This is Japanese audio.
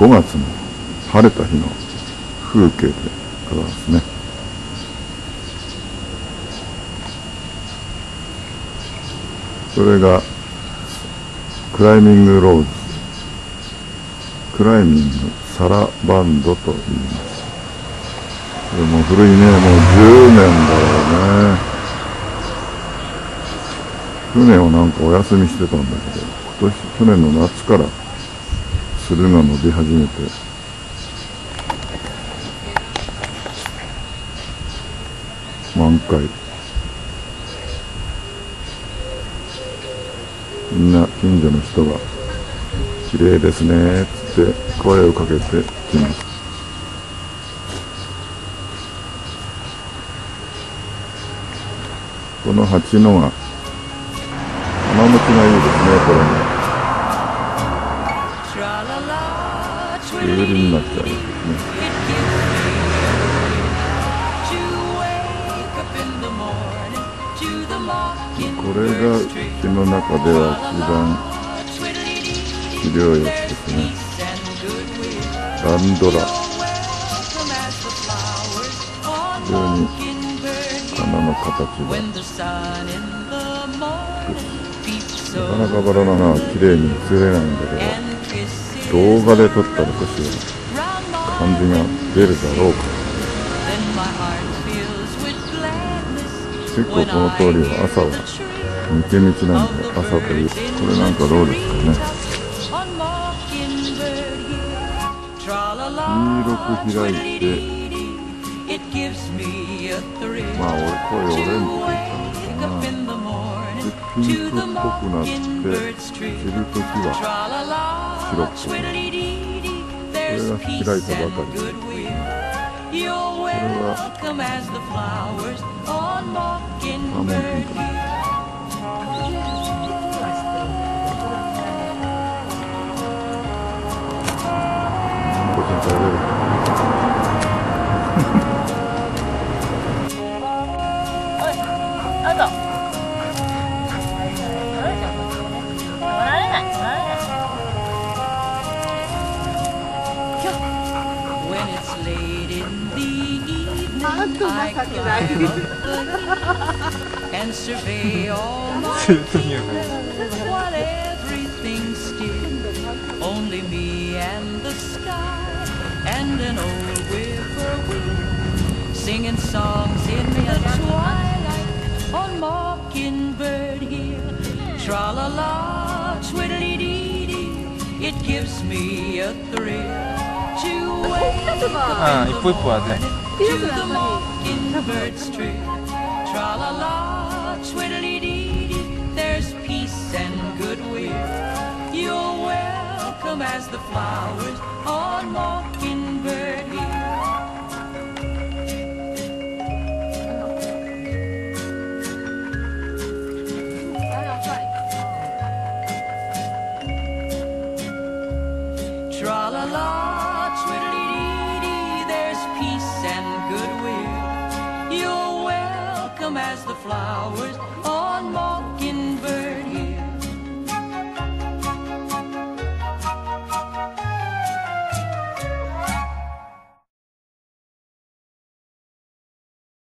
5月の晴れた日の風景でございますね。それがクライミングローズ。クライミングサラバンドと言います。これも古いね。もう10年だよね。船をなんかお休みしてたんだけど今年去年の夏から鶴が伸び始めて。満開。みんな近所の人が「綺麗ですね」っつって声をかけてきます。この鉢のが花持ちがいいですねこれも。有利になっちゃうんですね。これが木の中では一番治療薬ですね。ランドラ。非常に花の形が。なかなかバラナが綺麗に映れないんだけど。動画で撮ったら少し感じが出るだろうか。結構この通りは朝は抜け道なんで朝というこれなんかどうですかね。黄色く開いてまあ俺これオレンジって言ったのかな。でピンクっぽくなって散るときは白っぽくなるこれが開いたばかりですねこれはサーモンピンクこっちに食べれるあと。 late in the evening, I climb up the and survey all my while everything's still. Only me and the sky and an old whippoorwill singing songs in the twilight on Mockingbird Hill. Tra la la, twiddly dee dee, it gives me a thrill 아, 이뻐 이뻐 하네. Tra la la. As the flowers on Mockingbird